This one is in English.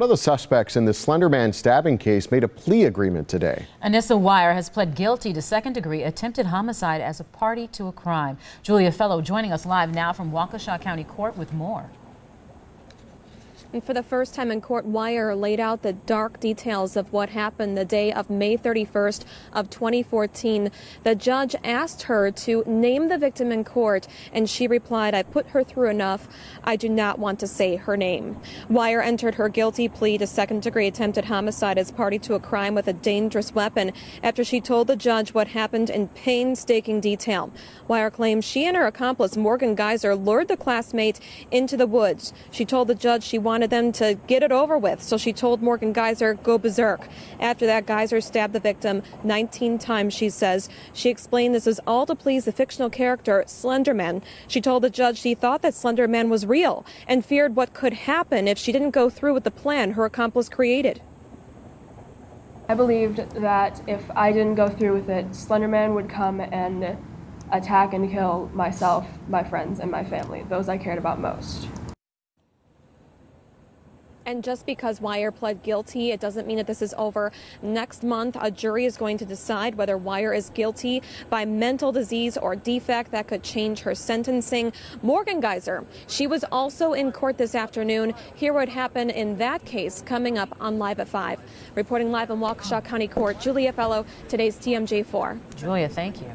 One of the suspects in the Slenderman stabbing case made a plea agreement today. Anissa Weier has pled guilty to second degree attempted homicide as a party to a crime. Julia Fello joining us live now from Waukesha County Court with more. And for the first time in court, Weier laid out the dark details of what happened the day of May 31st of 2014. The judge asked her to name the victim in court, and she replied, I put her through enough. I do not want to say her name. Weier entered her guilty plea to second degree attempted homicide as party to a crime with a dangerous weapon after she told the judge what happened in painstaking detail. Weier claims she and her accomplice, Morgan Geyser, lured the classmate into the woods. She told the judge she wanted wanted them to get it over with, so she told Morgan Geyser, go berserk. After that, Geyser stabbed the victim 19 times, she says. She explained this is all to please the fictional character, Slenderman. She told the judge she thought that Slenderman was real and feared what could happen if she didn't go through with the plan her accomplice created. I believed that if I didn't go through with it, Slenderman would come and attack and kill myself, my friends, and my family, those I cared about most. And just because Weier pled guilty, it doesn't mean that this is over. Next month, a jury is going to decide whether Weier is guilty by mental disease or defect that could change her sentencing. Morgan Geyser, she was also in court this afternoon. Hear what happened in that case coming up on Live at 5. Reporting live in Waukesha County Court, Julia Fello, today's TMJ4. Julia, thank you.